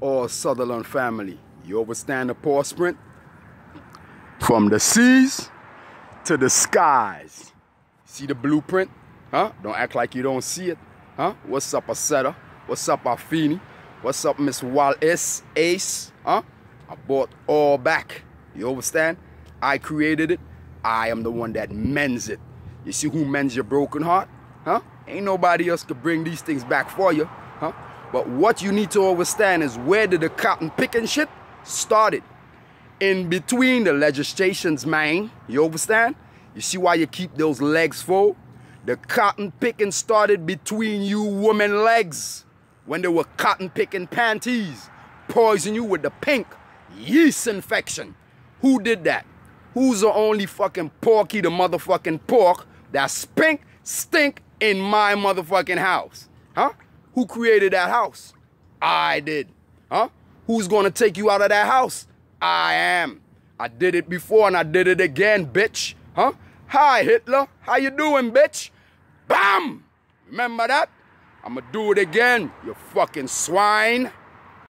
all Sutherland family. You understand the paw sprint? From the seas to the skies. See the blueprint? Huh? Don't act like you don't see it. Huh? What's up, Asetta? What's up, Afini? What's up, Miss Wallace Ace? Huh? I bought all back. You understand? I created it. I am the one that mends it. You see who mends your broken heart? Huh? Ain't nobody else could bring these things back for you. Huh? But what you need to understand is where did the cotton picking shit started? In between the legislations, man. You understand? You see why you keep those legs full? The cotton picking started between you women legs when they were cotton picking panties, poison you with the pink yeast infection. Who did that? Who's the only fucking porky the motherfucking pork that spink stink in my motherfucking house? Huh? Who created that house? I did. Huh? Who's gonna take you out of that house? I am. I did it before and I did it again, bitch. Huh? Hi, Hitler. How you doing, bitch? Bam! Remember that? I'ma do it again, you fucking swine.